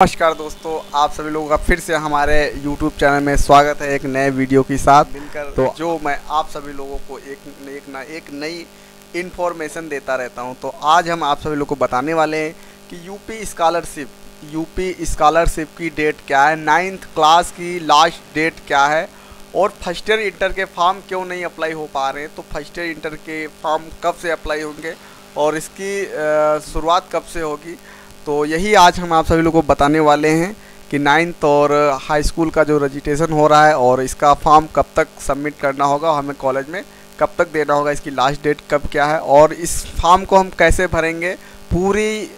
नमस्कार दोस्तों आप सभी लोगों का फिर से हमारे YouTube चैनल में स्वागत है एक नए वीडियो के साथ। मिलकर तो जो मैं आप सभी लोगों को एक एक ना एक नई इन्फॉर्मेशन देता रहता हूँ तो आज हम आप सभी लोगों को बताने वाले हैं कि यूपी स्कॉलरशिप यूपी स्कॉलरशिप की डेट क्या है नाइन्थ क्लास की लास्ट डेट क्या है और फ़र्स्ट ईयर इंटर के फॉर्म क्यों नहीं अप्लाई हो पा रहे हैं? तो फ़र्स्ट ईयर इंटर के फॉर्म कब से अप्लाई होंगे और इसकी शुरुआत कब से होगी? तो यही आज हम आप सभी लोगों को बताने वाले हैं कि नाइन्थ और हाई स्कूल का जो रजिस्ट्रेशन हो रहा है और इसका फॉर्म कब तक सबमिट करना होगा हमें कॉलेज में कब तक देना होगा, इसकी लास्ट डेट कब क्या है और इस फॉर्म को हम कैसे भरेंगे, पूरी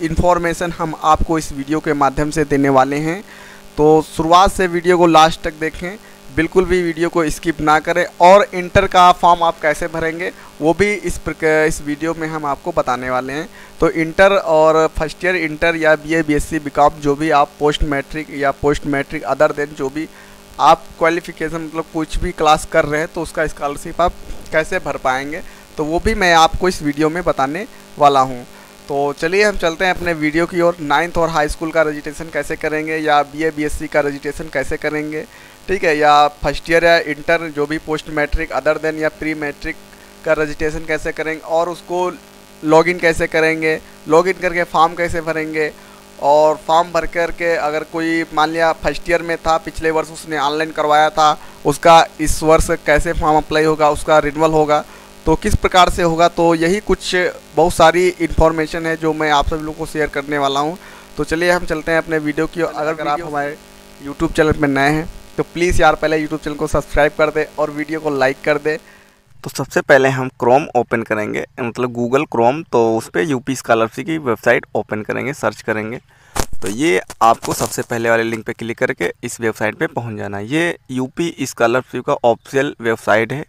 इन्फॉर्मेशन हम आपको इस वीडियो के माध्यम से देने वाले हैं। तो शुरुआत से वीडियो को लास्ट तक देखें। बिल्कुल भी वीडियो को स्किप ना करें और इंटर का फॉर्म आप कैसे भरेंगे, वो भी इस इस वीडियो में हम आपको बताने वाले हैं। तो इंटर और फ़र्स्ट ईयर इंटर या B A B S C B com जो भी आप पोस्ट मैट्रिक या पोस्ट मैट्रिक अदर देन जो भी आप क्वालिफिकेशन मतलब कुछ भी क्लास कर रहे हैं तो उसका स्कॉलरशिप आप कैसे भर पाएँगे तो वो भी मैं आपको इस वीडियो में बताने वाला हूँ। तो चलिए हम चलते हैं अपने वीडियो की ओर। नाइन्थ और हाई स्कूल का रजिस्ट्रेशन कैसे करेंगे या B A B S C का रजिस्ट्रेशन कैसे करेंगे? ठीक है, या फ़र्स्ट ईयर या इंटर जो भी पोस्ट मैट्रिक अदर देन या प्री मैट्रिक का रजिस्ट्रेशन कैसे करेंगे? और उसको लॉगिन कैसे करेंगे? लॉगिन करके फॉर्म कैसे भरेंगे? और फॉर्म भर कर के अगर कोई मान लिया फ़र्स्ट ईयर में था, पिछले वर्ष उसने ऑनलाइन करवाया था, उसका इस वर्ष कैसे फॉर्म अप्लाई होगा, उसका रिन्वल होगा तो किस प्रकार से होगा? तो यही कुछ बहुत सारी इन्फॉर्मेशन है जो मैं आप सभी लोगों को शेयर करने वाला हूँ। तो चलिए हम चलते हैं अपने वीडियो की अगर आप हमारे यूट्यूब चैनल पर नए हैं तो प्लीज़ यार पहले यूट्यूब चैनल को सब्सक्राइब कर दे और वीडियो को लाइक कर दे। तो सबसे पहले हम क्रोम ओपन करेंगे मतलब गूगल क्रोम तो उस पर यूपी स्कॉलरशिप की वेबसाइट ओपन करेंगे सर्च करेंगे। तो ये आपको सबसे पहले वाले लिंक पे क्लिक करके इस वेबसाइट पे पहुँच जाना है। ये यूपी स्कॉलरशिप का ऑफिशियल वेबसाइट है।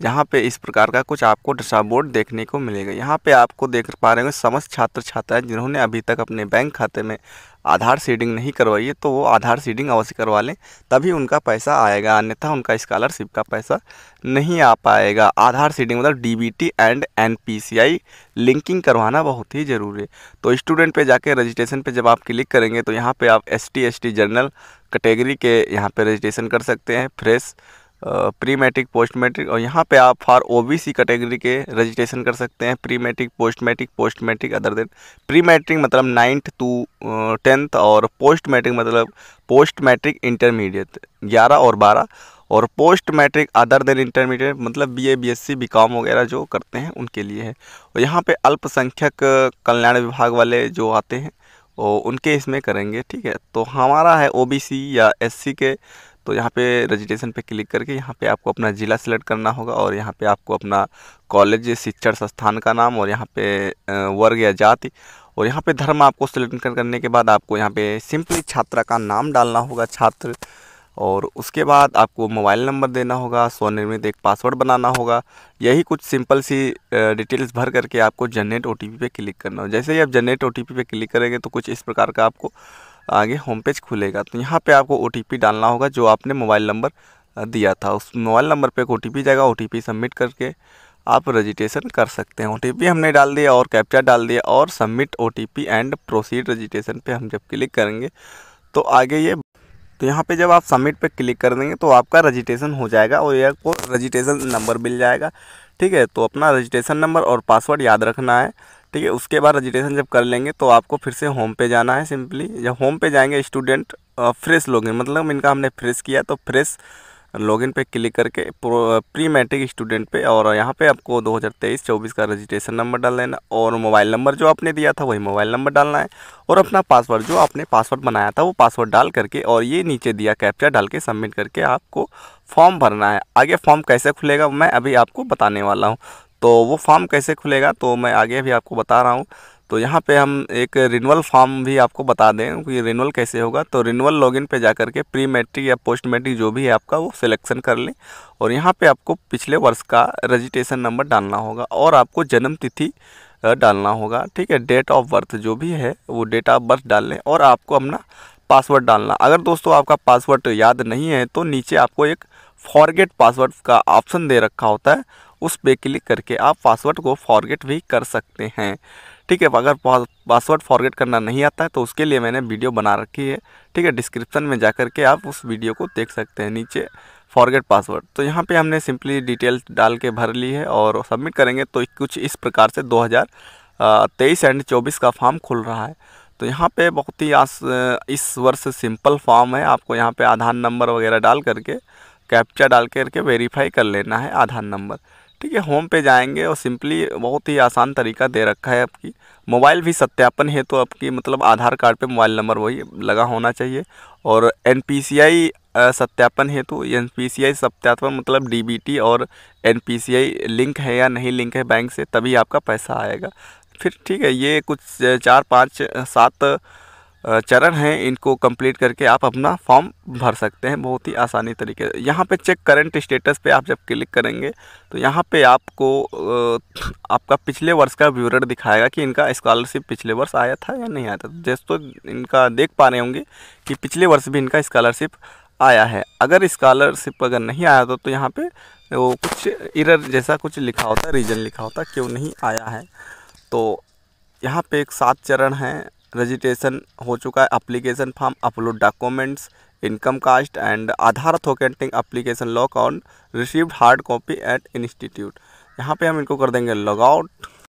जहाँ पे इस प्रकार का कुछ आपको डैशबोर्ड देखने को मिलेगा। यहाँ पे आपको देख पा रहे हैं समस्त छात्र छात्राएँ जिन्होंने अभी तक अपने बैंक खाते में आधार सीडिंग नहीं करवाई है तो वो आधार सीडिंग अवश्य करवा लें, तभी उनका पैसा आएगा, अन्यथा उनका स्कॉलरशिप का पैसा नहीं आ पाएगा। आधार सीडिंग मतलब डीबीटी एंड एनपीसीआई लिंकिंग करवाना बहुत ही ज़रूरी है। तो स्टूडेंट पे जाके रजिस्ट्रेशन पे जब आप क्लिक करेंगे तो यहाँ पे आप एस टी जनरल कैटेगरी के यहाँ पे रजिस्ट्रेशन कर सकते हैं, fresh pre matric post matric और यहाँ पे आप फॉर ओबीसी कैटेगरी के रजिस्ट्रेशन कर सकते हैं। Pre matric post matric post matric other than pre matric मतलब नाइन्थ टू टेंथ और पोस्ट मैट्रिक मतलब पोस्ट मैट्रिक इंटरमीडिएट ग्यारह और बारह। और post matric other than intermediate मतलब B A B S C B com वगैरह जो करते हैं उनके लिए है। और यहाँ पे अल्पसंख्यक कल्याण विभाग वाले जो आते हैं वो उनके इसमें करेंगे, ठीक है। तो हमारा है ओ बी सी या एस सी के तो यहाँ पे रजिस्ट्रेशन पे क्लिक करके यहाँ पे आपको अपना ज़िला सेलेक्ट करना होगा और यहाँ पे आपको अपना कॉलेज, शिक्षण संस्थान का नाम और यहाँ पे वर्ग या जाति और यहाँ पे धर्म आपको सिलेक्ट करने के बाद आपको यहाँ पे सिंपली छात्रा का नाम डालना होगा छात्र और उसके बाद आपको मोबाइल नंबर देना होगा, स्वनिर्मित एक पासवर्ड बनाना होगा। यही कुछ सिंपल सी डिटेल्स भर करके आपको जनरेट ओटीपी पे क्लिक करना होगा जैसे ही आप जनरेट ओ पे क्लिक करेंगे तो कुछ इस प्रकार का आपको आगे होम पेज खुलेगा। तो यहाँ पे आपको ओटीपी डालना होगा, जो आपने मोबाइल नंबर दिया था। उस मोबाइल नंबर पे एक ओ जाएगा ओटीपी सबमिट करके आप रजिस्ट्रेशन कर सकते हैं। ओटीपी हमने डाल दिया और कैप्चा डाल दिया और submit OTP and proceed registration पे हम जब क्लिक करेंगे तो आगे ये तो यहाँ पे जब आप सबमिट पे क्लिक कर देंगे तो आपका रजिस्ट्रेशन हो जाएगा और यह को रजिस्ट्रेशन नंबर मिल जाएगा। ठीक है तो अपना रजिस्ट्रेशन नंबर और पासवर्ड याद रखना है। ठीक है, उसके बाद रजिस्ट्रेशन जब कर लेंगे तो आपको फिर से होम पे जाना है सिंपली जब होम पे जाएँगे स्टूडेंट फ्रेश लॉगिन मतलब इनका हमने फ्रेश किया तो फ्रेश लॉगिन पे क्लिक करके प्री मैट्रिक स्टूडेंट पे और यहाँ पे आपको 2023-24 का रजिस्ट्रेशन नंबर डाल देना और मोबाइल नंबर जो आपने दिया था वही मोबाइल नंबर डालना है और अपना पासवर्ड जो आपने पासवर्ड बनाया था वो पासवर्ड डाल करके और ये नीचे दिया कैप्चा डाल के सबमिट करके आपको फॉर्म भरना है। आगे फॉर्म कैसे खुलेगा मैं अभी आपको बताने वाला हूँ। तो वो फॉर्म कैसे खुलेगा तो मैं आगे भी आपको बता रहा हूँ। तो यहाँ पे हम एक रिनवल फॉर्म भी आपको बता दें कि रिनवल कैसे होगा। तो रिनवल लॉगिन पे जा कर के प्री मैट्रिक या पोस्ट मैट्रिक जो भी है आपका वो सिलेक्शन कर लें और यहाँ पे आपको पिछले वर्ष का रजिस्ट्रेशन नंबर डालना होगा और आपको जन्म तिथि डालना होगा। ठीक है, डेट ऑफ़ बर्थ जो भी है वो डेट ऑफ़ बर्थ डाल लें और आपको अपना पासवर्ड डालना। अगर दोस्तों आपका पासवर्ड याद नहीं है तो नीचे आपको एक फॉरगेट पासवर्ड का ऑप्शन दे रखा होता है उस पर क्लिक करके आप पासवर्ड को फॉरगेट भी कर सकते हैं। ठीक है, अगर पासवर्ड फॉरगेट करना नहीं आता है तो उसके लिए मैंने वीडियो बना रखी है। ठीक है डिस्क्रिप्शन में जा के आप उस वीडियो को देख सकते हैं नीचे फॉरगेट पासवर्ड तो यहाँ पे हमने सिंपली डिटेल्स डाल के भर ली है और सबमिट करेंगे तो कुछ इस प्रकार से दो तेईस एंड चौबीस का फॉर्म खुल रहा है। तो यहाँ पे बहुत ही आस, इस वर्ष सिंपल फॉर्म है। आपको यहाँ पे आधार नंबर वगैरह डाल करके कैप्चा डाल करके वेरीफाई कर लेना है आधार नंबर। ठीक है होम पे जाएँगे और सिंपली बहुत ही आसान तरीका दे रखा है आपकी। मोबाइल भी सत्यापन है तो आपकी मतलब आधार कार्ड पे मोबाइल नंबर वही लगा होना चाहिए। और एनपीसीआई सत्यापन हेतु एन पी सत्यापन मतलब डीबीटी और एनपीसीआई लिंक है या नहीं लिंक है बैंक से, तभी आपका पैसा आएगा। फिर ठीक है, ये कुछ, चार, पाँच, सात चरण हैं इनको कंप्लीट करके आप अपना फॉर्म भर सकते हैं बहुत ही आसानी तरीके से। यहाँ पे चेक करंट स्टेटस पे आप जब क्लिक करेंगे तो यहाँ पे आपको आपका पिछले वर्ष का विवरण दिखाएगा कि इनका स्कॉलरशिप पिछले वर्ष आया था या नहीं आया था। जैसे तो इनका देख पा रहे होंगे कि पिछले वर्ष भी इनका स्कॉलरशिप आया है। अगर स्कॉलरशिप अगर नहीं आया तो, तो यहाँ पर वो कुछ इरर जैसा कुछ लिखा होता रीज़न लिखा होता क्यों नहीं आया है? तो यहाँ पे एक सात चरण हैं रजिस्ट्रेशन हो चुका है application form upload documents income caste and Aadhaar थोकेंटिंग application lock on received hard copy at institute यहाँ पे हम इनको कर देंगे लॉग आउट